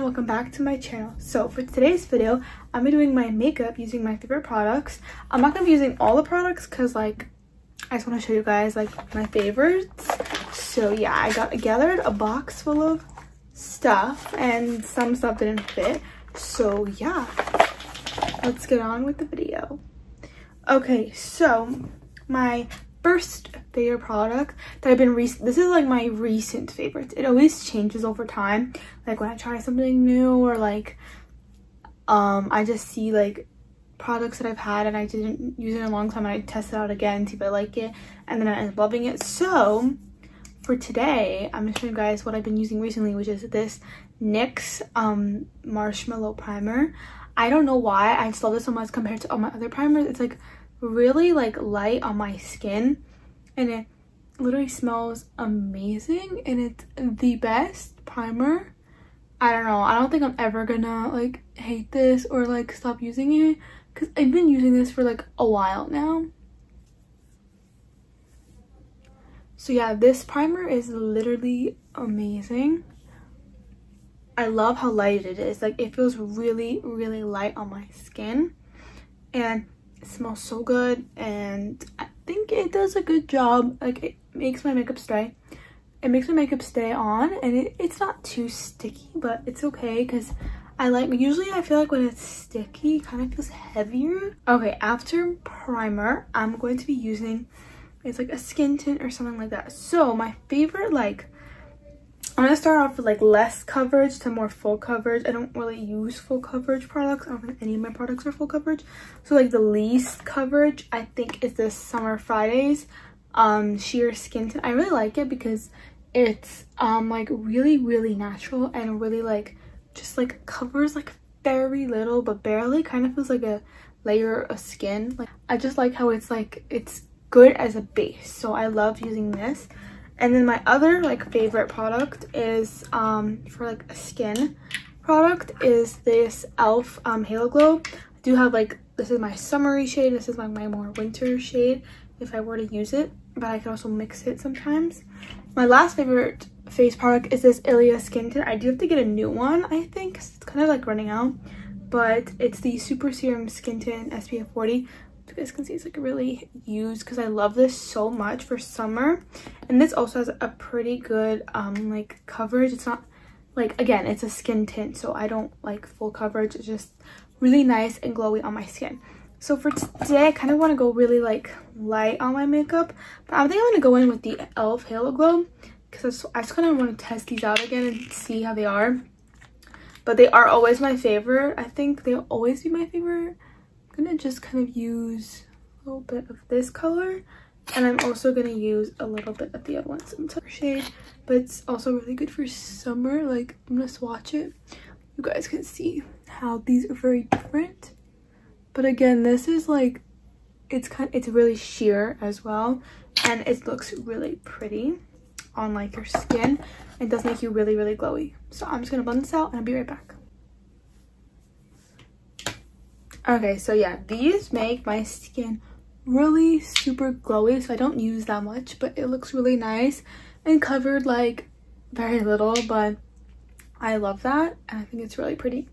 everyone welcome back to my channel. So for today's video i'm doing my makeup using my favorite products. I'm not gonna be using all the products because like i just want to show you guys like my favorites. So yeah i got gathered a box full of stuff and some stuff didn't fit. So yeah let's get on with the video. Okay so my first favorite product that I've been recent. This is like my recent favorites. It always changes over time. Like when I try something new or like um I just see like products that I've had and I didn't use it in a long time and I test it out again, see if I like it, and then I end up loving it. So for today, I'm gonna show you guys what I've been using recently, which is this NYX um marshmallow primer. I don't know why I just love this so much compared to all my other primers. It's like really like light on my skin and it literally smells amazing and it's the best primer. I don't know. I don't think i'm ever gonna like hate this or like stop using it because i've been using this for like a while now. So yeah this primer is literally amazing. I love how light it is. Like it feels really really light on my skin. And it smells so good and I think it does a good job. Like it makes my makeup stay. It makes my makeup stay on and it, it's not too sticky but it's okay because I like usually I feel like when it's sticky it kind of feels heavier. Okay after primer I'm going to be using it's like a skin tint or something like that. So my favorite like I'm gonna start off with like less coverage to more full coverage. I don't really use full coverage products. I don't think any of my products are full coverage. So like the least coverage I think is this Summer Fridays um sheer skin tint. I really like it because it's um like really really natural and really like just like covers like very little but barely kind of feels like a layer of skin like i just like how it's like it's good as a base so i love using this and then my other like favorite product is um for like a skin product is this elf um halo glow. I do have like this is my summery shade this is like my more winter shade if i were to use it but i can also mix it sometimes. My last favorite face product is this ilia skin tint. I do have to get a new one i think it's kind of like running out but it's the super serum skin tint spf 40 you guys can see it's like really used because i love this so much for summer. And this also has a pretty good um like coverage. It's not like again it's a skin tint so i don't like full coverage. It's just really nice and glowy on my skin. So for today i kind of want to go really like light on my makeup but i think i'm gonna go in with the elf halo glow because i just kind of want to test these out again and see how they are. But they are always my favorite. I think they'll always be my favorite gonna just kind of use a little bit of this color and I'm also gonna use a little bit of the other one, some shade, but it's also really good for summer. Like I'm gonna swatch it. You guys can see how these are very different. But again, this is like it's kind it's really sheer as well and it looks really pretty on like your skin. It does make you really, really glowy. So I'm just gonna blend this out and I'll be right back. Okay, so yeah, these make my skin really super glowy, so I don't use that much, but it looks really nice and covered like very little, but I love that and I think it's really pretty.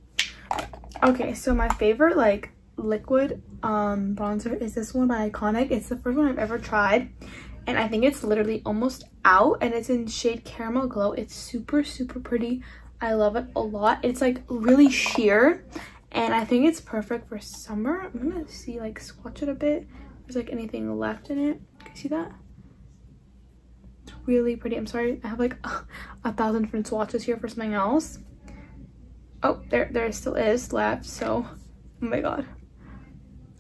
Okay, so my favorite like liquid um bronzer is this one by Iconic. It's the first one I've ever tried and I think it's literally almost out and it's in shade Caramel Glow. It's super, super pretty. I love it a lot. It's like really sheer and I think it's perfect for summer. I'm gonna see like swatch it a bit. There's like anything left in it. Can you see that? It's really pretty. I'm sorry, I have like a, a thousand different swatches here for something else. Oh, there, there still is left. So, oh my god.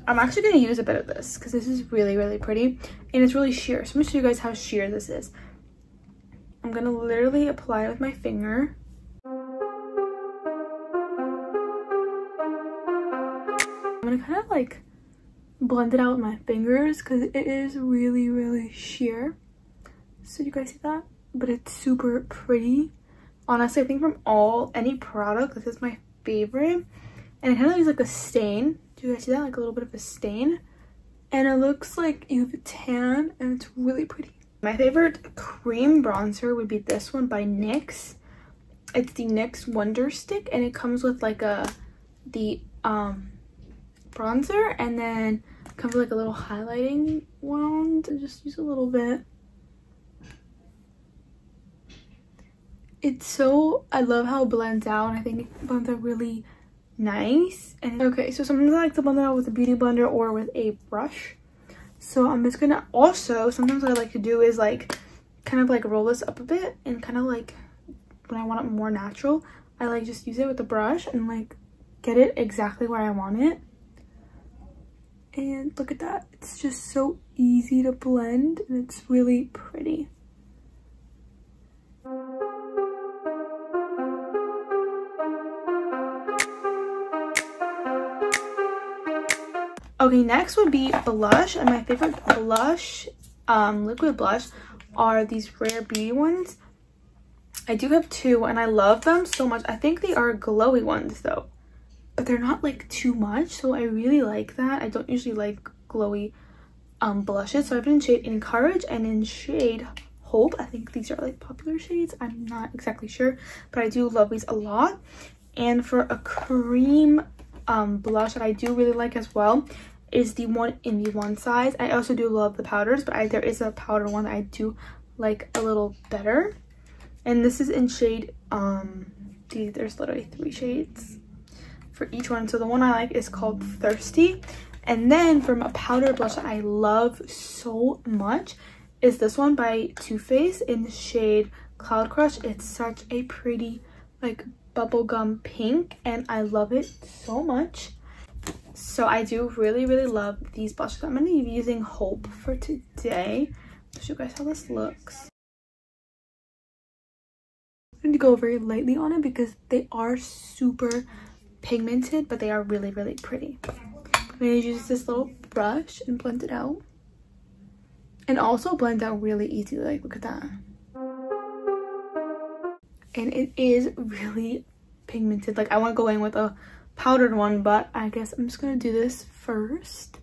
I'm actually gonna use a bit of this because this is really, really pretty and it's really sheer. So I'm gonna show you guys how sheer this is. I'm gonna literally apply it with my finger I'm kind of like blend it out with my fingers because it is really, really sheer. So you guys see that? But it's super pretty. Honestly, I think from all, any product, this is my favorite. And it kind of leaves like a stain. Do you guys see that? Like a little bit of a stain. And it looks like you have a tan and it's really pretty. My favorite cream bronzer would be this one by NYX. it's the NYX Wonder Stick and it comes with like a the um bronzer and then comes with like a little highlighting wand and just use a little bit. It's so I love how it blends out. I think it blends out really nice. And okay, so sometimes I like to blend it out with a beauty blender or with a brush. So I'm just gonna also sometimes I like to do is like kind of like roll this up a bit and kind of like when I want it more natural, I like just use it with a brush and like get it exactly where I want it. And look at that. It's just so easy to blend and it's really pretty. Okay, next would be blush. And my favorite blush, um, liquid blush, are these Rare Beauty ones. I do have two and I love them so much. I think they are glowy ones though, but they're not like too much. So I really like that. I don't usually like glowy um, blushes. So I've been in shade Encourage and in shade Hope. I think these are like popular shades. I'm not exactly sure, but I do love these a lot. And for a cream um, blush that I do really like as well is the one in the one size. I also do love the powders, but I, there is a powder one that I do like a little better and this is in shade um there's literally three shades for each one so the one i like is called thirsty and then from a powder blush that i love so much is this one by Too Faced in the shade Cloud Crush. It's such a pretty like bubblegum pink and I love it so much. So I do really, really love these blushes. I'm going to be using Hope for today. I'll show you guys how this looks. I'm going to go very lightly on it because they are super pigmented, but they are really, really pretty. I'm going to use this little brush and blend it out. And also blend out really easy, like look at that. And it is really pigmented. Like I want to go in with a powdered one, but I guess I'm just going to do this first.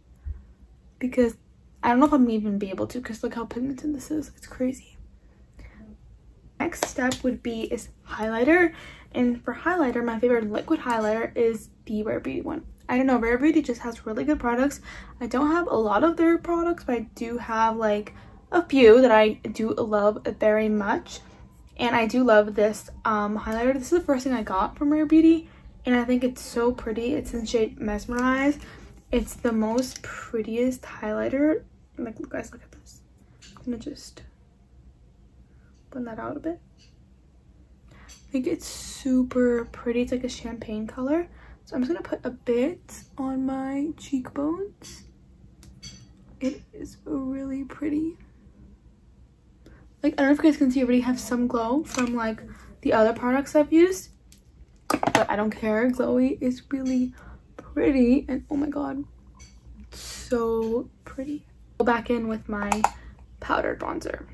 Because I don't know if I'm even be able to because look how pigmented this is. It's crazy next step would be is highlighter. And for highlighter my favorite liquid highlighter is the rare beauty one. I don't know rare beauty just has really good products. I don't have a lot of their products but i do have like a few that i do love very much. And i do love this um highlighter. This is the first thing i got from rare beauty and i think it's so pretty. It's in shade mesmerize. It's the most prettiest highlighter. Like guys look at this. I'm gonna just blend that out a bit. I think it's super pretty. It's like a champagne color. So I'm just gonna put a bit on my cheekbones. It is really pretty. Like, I don't know if you guys can see, I already have some glow from like the other products I've used. But I don't care. Glowy is really pretty. And oh my god, so pretty. Go back in with my powdered bronzer.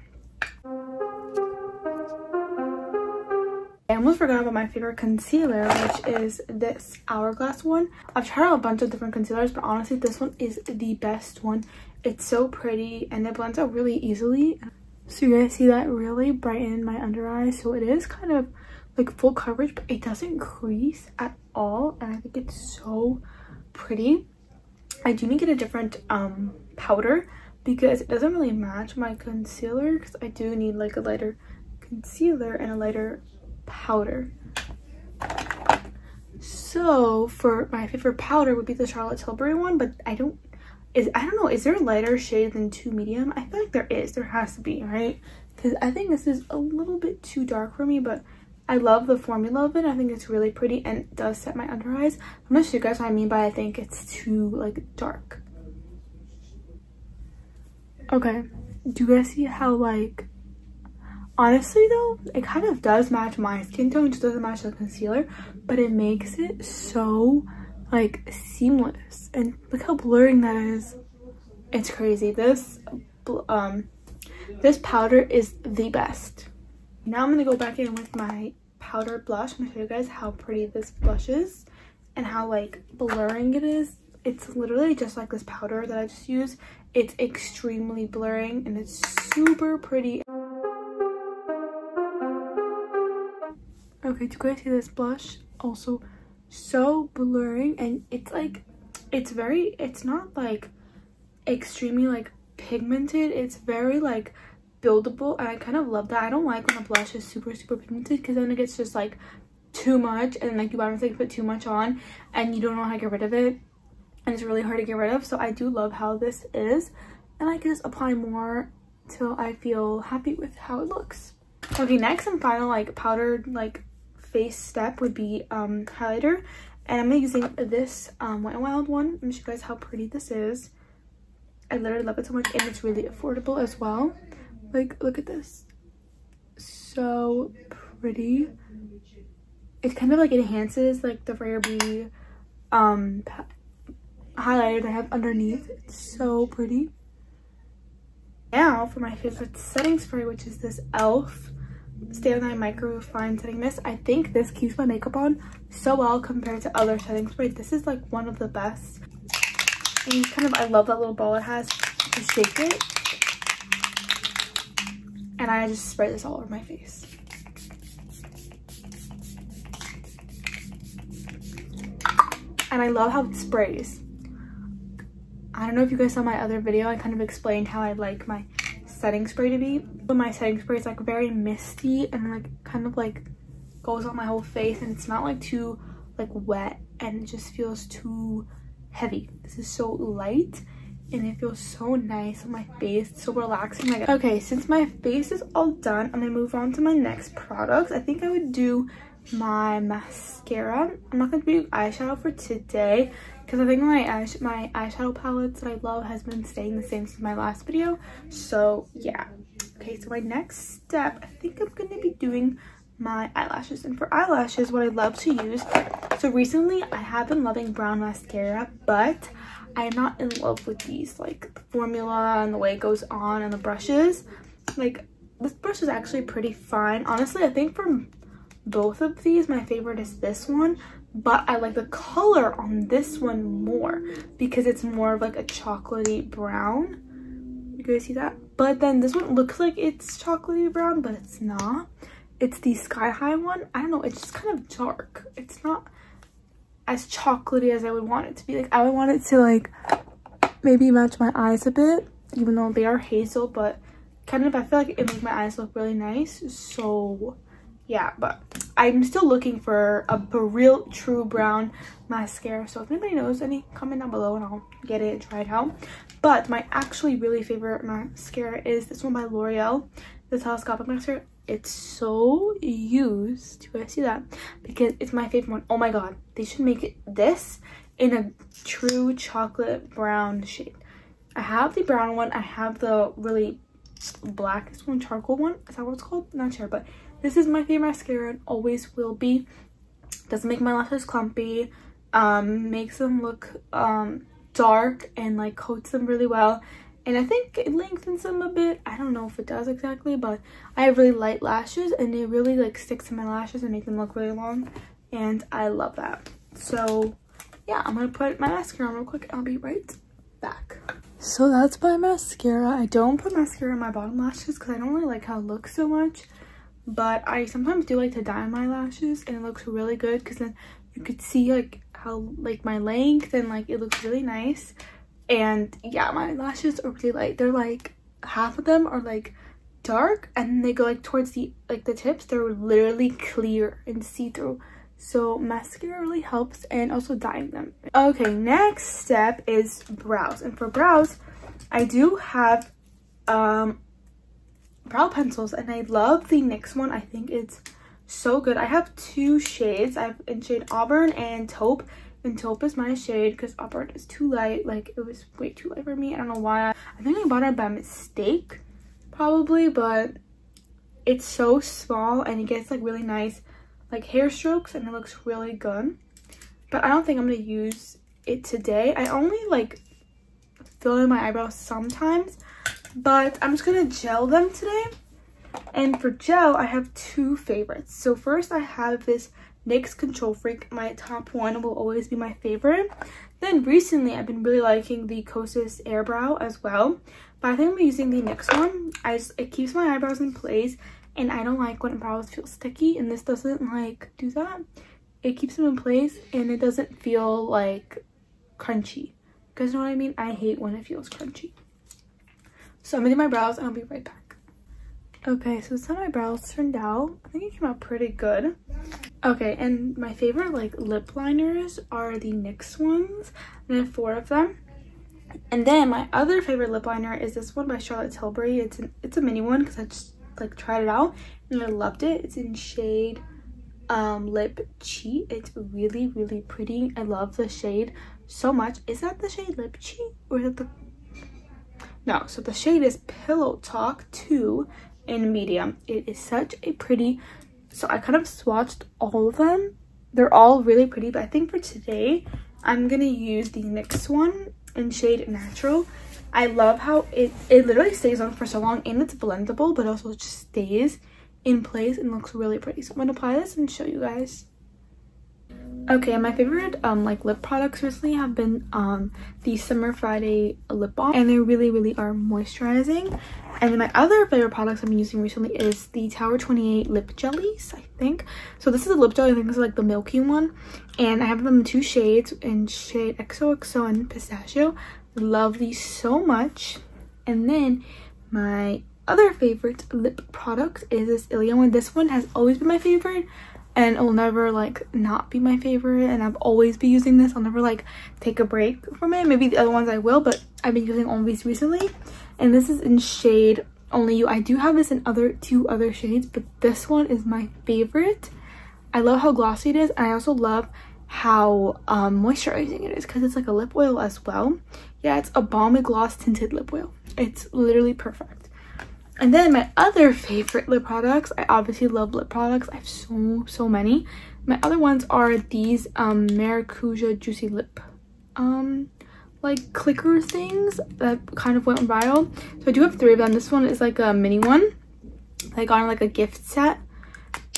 Almost forgot about my favorite concealer, which is this Hourglass one. I've tried out a bunch of different concealers, but honestly, this one is the best one. It's so pretty and it blends out really easily. So you guys see that really brighten my under eyes. So it is kind of like full coverage, but it doesn't crease at all. And I think it's so pretty. I do need to get a different um, powder because it doesn't really match my concealer because I do need like a lighter concealer and a lighter powder. So for my favorite powder would be the Charlotte Tilbury one, but I don't is I don't know, is there a lighter shade than two medium? I feel like there is. There has to be, right? Because I think this is a little bit too dark for me, but I love the formula of it. I think it's really pretty and does set my under eyes. I'm gonna show you guys what I mean by I think it's too like dark. Okay. Do you guys see how like honestly though it kind of does match my skin tone just doesn't match the concealer but it makes it so like seamless and look how blurring that is. It's crazy. This um this powder is the best. Now i'm gonna go back in with my powder blush i'm gonna show you guys how pretty this blush is and how like blurring it is. It's literally just like this powder that i just used. It's extremely blurring and it's super pretty Okay, do you guys see this blush? Also so blurring and it's like, it's very, it's not like extremely like pigmented. It's very like buildable and I kind of love that. I don't like when a blush is super, super pigmented because then it gets just like too much and like you to put too much on and you don't know how to get rid of it and it's really hard to get rid of. So I do love how this is and I can just apply more till I feel happy with how it looks. Okay, next and final like powdered like face step would be um highlighter and I'm using this um Wet n Wild one. Let me show you guys how pretty this is. I literally love it so much and it's really affordable as well. Like, look at this. So pretty. It kind of like enhances like the Rare Beauty um highlighter that I have underneath. It's so pretty. Now for my favorite setting spray, which is this e.l.f. Stay All Night Micro Refine Setting Mist. I think this keeps my makeup on so well compared to other setting sprays. This is like one of the best. And kind of, I love that little ball it has to shake it. And I just spray this all over my face. And I love how it sprays. I don't know if you guys saw my other video. I kind of explained how I like my setting spray to be. But my setting spray is like very misty and like kind of like goes on my whole face and it's not like too like wet and it just feels too heavy. This is so light and it feels so nice on my face so relaxing like okay since my face is all done i'm gonna move on to my next products i think i would do my mascara i'm not gonna do eyeshadow for today because i think my eyes my eyeshadow palettes that i love has been staying the same since my last video. So yeah. Okay so my next step i think i'm gonna be doing my eyelashes. And for eyelashes what i love to use so recently i have been loving brown mascara but i am not in love with these like the formula and the way it goes on and the brushes. Like this brush is actually pretty fine. Honestly i think for both of these my favorite is this one but i like the color on this one more because it's more of like a chocolatey brown. You guys see that? But then this one looks like it's chocolatey brown but it's not. It's the sky high one. I don't know it's just kind of dark. It's not as chocolatey as i would want it to be. Like i would want it to like maybe match my eyes a bit even though they are hazel but kind of i feel like it makes my eyes look really nice. So yeah but i'm still looking for a, real true brown mascara. So if anybody knows any comment down below and i'll get it and try it out. But my actually really favorite mascara is this one by l'oreal the telescopic mascara. It's so used. Do I see that? Because it's my favorite one. Oh my god. They should make it this in a true chocolate brown shade. I have the brown one. I have the really blackest one charcoal one. Is that what it's called? Not sure but this is my favorite mascara and always will be doesn't make my lashes clumpy um makes them look um dark and like coats them really well and I think it lengthens them a bit. I don't know if it does exactly, but I have really light lashes and it really like sticks to my lashes and make them look really long. And I love that. So yeah, I'm gonna put my mascara on real quick. And I'll be right back. So that's my mascara. I don't put mascara on my bottom lashes because I don't really like how it looks so much. But I sometimes do like to dye my lashes and it looks really good because then you could see like how like my length and like it looks really nice. And yeah my lashes are really light. They're like half of them are like dark and they go like towards the like the tips. They're literally clear and see-through. So mascara really helps and also dyeing them. Okay next step is brows. And for brows i do have um brow pencils and i love the nyx one. I think it's so good. I have two shades. I have in shade auburn and taupe and taupe is my shade because auburn is too light. Like it was way too light for me. I don't know why. I think i bought it by mistake probably but it's so small and it gets like really nice like hair strokes and it looks really good. But i don't think i'm gonna use it today. I only like fill in my eyebrows sometimes but i'm just gonna gel them today and for gel i have two favorites so first i have this NYX Control Freak, my top one, will always be my favorite. Then recently, I've been really liking the Kosas Airbrow as well. But I think I'm using the NYX one. I just, it keeps my eyebrows in place and I don't like when brows feel sticky and this doesn't like do that. It keeps them in place and it doesn't feel like crunchy. Because you know what I mean? I hate when it feels crunchy. So I'm gonna do my brows and I'll be right back. Okay, so this is how my brows turned out. I think it came out pretty good. Okay, and my favorite like lip liners are the NYX ones. I have four of them. And then my other favorite lip liner is this one by Charlotte Tilbury. It's an, it's a mini one because I just like tried it out and I loved it. It's in shade um lip cheat. It's really really pretty. I love the shade so much. Is that the shade lip cheat or is it the no? So the shade is Pillow Talk 2 in medium. It is such a pretty. So I kind of swatched all of them. They're all really pretty, but I think for today I'm gonna use the NYX one in shade natural i love how it it literally stays on for so long and it's blendable but also just stays in place and looks really pretty so i'm gonna apply this and show you guys okay my favorite um like lip products recently have been um the summer friday lip balm and they really really are moisturizing. And then my other favorite products i'm using recently is the tower 28 lip jellies i think. So this is a lip jelly i think this is like the milky one. And i have them in two shades in shade xoxo and pistachio. Love these so much. And then my other favorite lip product is this Ilia one. This one has always been my favorite and it will never like not be my favorite and I've always been using this. I'll never like take a break from it. Maybe the other ones I will but I've been using all these recently. And this is in shade only. You I do have this in other two other shades but this one is my favorite. I love how glossy it is and I also love how um, moisturizing it is because it's like a lip oil as well. Yeah it's a balmy gloss tinted lip oil. It's literally perfect and then my other favorite lip products, I obviously love lip products. I have so, so many. My other ones are these um, Maracuja Juicy Lip um, like clicker things that kind of went viral. So I do have three of them. This one is like a mini one. I got like a gift set.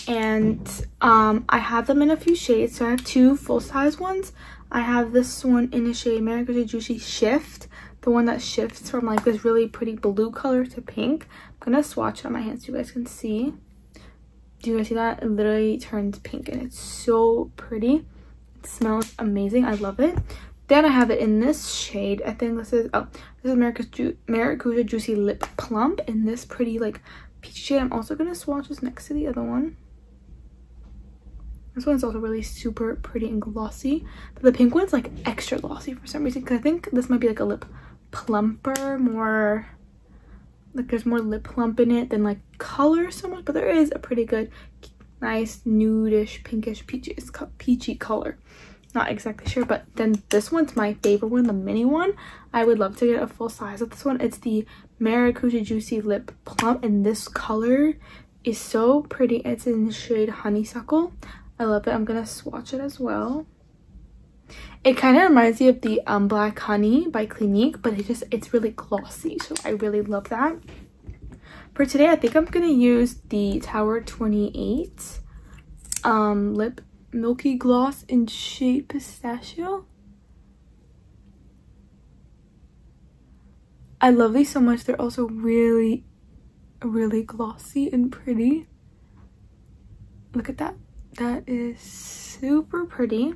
And um, I have them in a few shades. So I have two full-size ones. I have this one in a shade Maracuja Juicy Shift the one that shifts from like this really pretty blue color to pink. Gonna swatch it on my hands so you guys can see. Do you guys see that? It literally turns pink and it's so pretty. It smells amazing. I love it. Then I have it in this shade. I think this is, oh, this is America's Ju Maracuja Juicy Lip Plump in this pretty like peach shade. I'm also gonna swatch this next to the other one. This one's also really super pretty and glossy. But the pink one's like extra glossy for some reason. Because I think this might be like a lip plumper, more like there's more lip plump in it than like color so much, but there is a pretty good, nice nudish, pinkish, peachy, peachy color. Not exactly sure, but then this one's my favorite one, the mini one. I would love to get a full size of this one. It's the Maracuja Juicy Lip Plump, and this color is so pretty. It's in the shade Honeysuckle. I love it. I'm gonna swatch it as well. It kind of reminds me of the um, Black Honey by Clinique, but it just it's really glossy, so I really love that. For today, I think I'm gonna use the Tower 28 um, lip milky gloss in shade pistachio. I love these so much. They're also really, really glossy and pretty. Look at that. That is super pretty.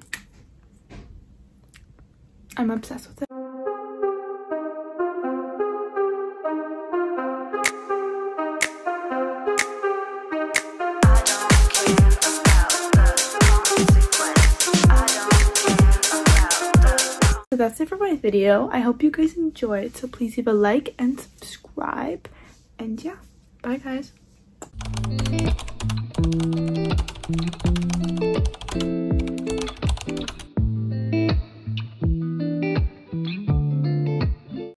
I'm obsessed with it. So that's it for my video. I hope you guys enjoyed. So please leave a like and subscribe. And yeah, bye guys.